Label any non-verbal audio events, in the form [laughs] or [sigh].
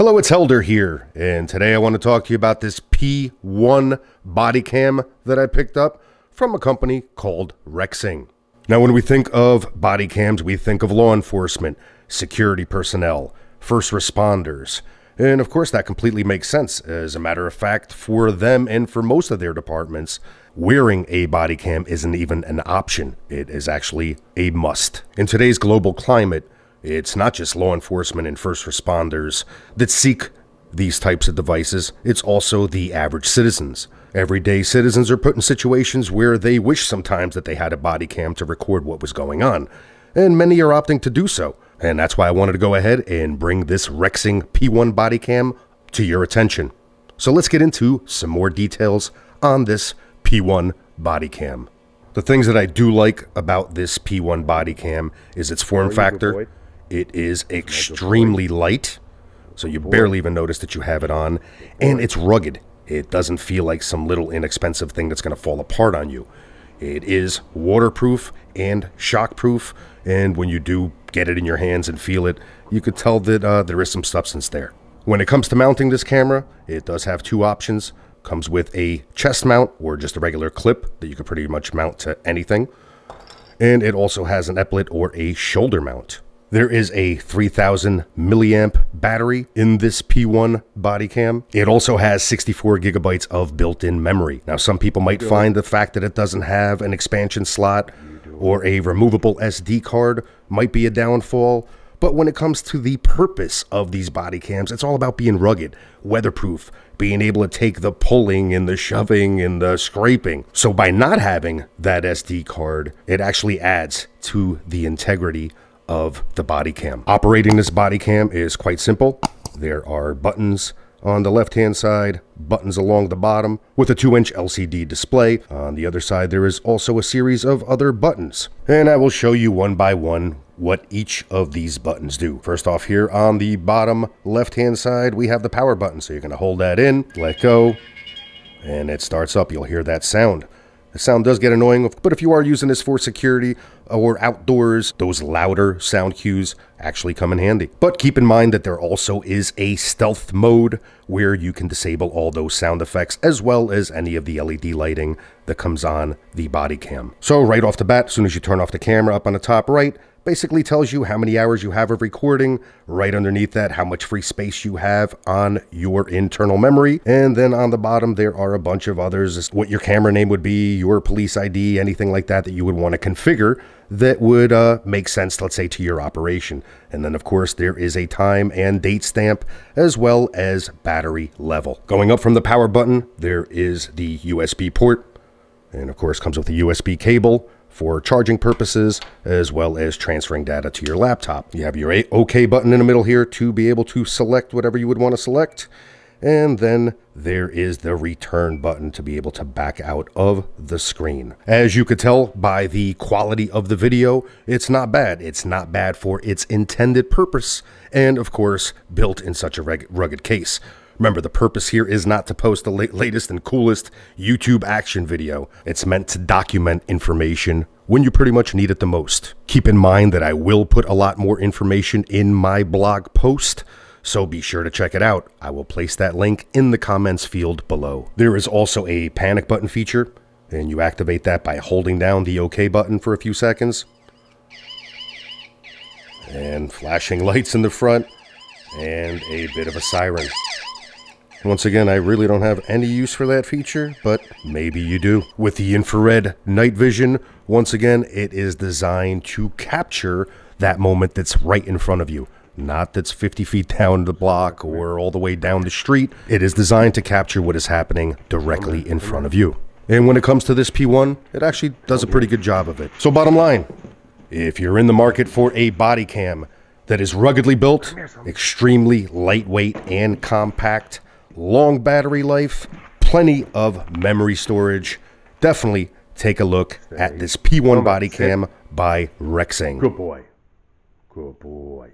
Hello, it's Helder here, and today I want to talk to you about this P1 body cam that I picked up from a company called Rexing. Now, when we think of body cams, we think of law enforcement, security personnel, first responders, and of course, that completely makes sense. As a matter of fact, for them and for most of their departments, wearing a body cam isn't even an option. It is actually a must. In today's global climate, it's not just law enforcement and first responders that seek these types of devices, it's also the average citizens. Everyday citizens are put in situations where they wish sometimes that they had a body cam to record what was going on, and many are opting to do so. And that's why I wanted to go ahead and bring this Rexing P1 body cam to your attention. So let's get into some more details on this P1 body cam. The things that I do like about this P1 body cam is its form factor. It is extremely light, so you barely even notice that you have it on, and it's rugged. It doesn't feel like some little inexpensive thing that's going to fall apart on you. It is waterproof and shockproof, and when you do get it in your hands and feel it, you could tell that uh, there is some substance there. When it comes to mounting this camera, it does have two options. Comes with a chest mount or just a regular clip that you could pretty much mount to anything. And it also has an epaulet or a shoulder mount. There is a 3000 milliamp battery in this P1 body cam. It also has 64 gigabytes of built-in memory. Now, some people might find the fact that it doesn't have an expansion slot or a removable SD card might be a downfall. But when it comes to the purpose of these body cams, it's all about being rugged, weatherproof, being able to take the pulling and the shoving and the scraping. So by not having that SD card, it actually adds to the integrity of the body cam. Operating this body cam is quite simple. There are buttons on the left hand side, buttons along the bottom with a 2 inch LCD display. On the other side, there is also a series of other buttons. And I will show you one by one what each of these buttons do. First off, here on the bottom left hand side, we have the power button. So you're going to hold that in, let go, and it starts up. You'll hear that sound. The sound does get annoying, but if you are using this for security or outdoors, those louder sound cues actually come in handy. But keep in mind that there also is a stealth mode where you can disable all those sound effects as well as any of the LED lighting that comes on the body cam. So right off the bat, as soon as you turn off the camera up on the top right, basically tells you how many hours you have of recording, right underneath that how much free space you have on your internal memory, and then on the bottom there are a bunch of others, what your camera name would be, your police ID, anything like that that you would want to configure that would uh, make sense, let's say, to your operation. And then, of course, there is a time and date stamp as well as battery level. Going up from the power button, there is the USB port, and of course comes with a USB cable, for charging purposes as well as transferring data to your laptop. You have your OK button in the middle here to be able to select whatever you would want to select. And then there is the return button to be able to back out of the screen. As you could tell by the quality of the video, it's not bad. It's not bad for its intended purpose, and of course, built in such a rugged case. Remember, the purpose here is not to post the latest and coolest YouTube action video. It's meant to document information when you pretty much need it the most. Keep in mind that I will put a lot more information in my blog post, so be sure to check it out. I will place that link in the comments field below. There is also a panic button feature, and you activate that by holding down the OK button for a few seconds. And flashing [laughs] lights in the front, and a bit of a siren. Once again, I really don't have any use for that feature, but maybe you do. With the infrared night vision, once again, it is designed to capture that moment that's right in front of you. Not that's 50 feet [laughs] down the block or all the way down the street. It is designed to capture what is happening directly in front of you. And when it comes to this P1, it actually does a pretty good job of it. So bottom line, if you're in the market for a body cam that is ruggedly built, extremely lightweight and compact, long battery life, plenty of memory storage. Definitely take a look at this P1 body cam by Rexing. Good boy. Good boy.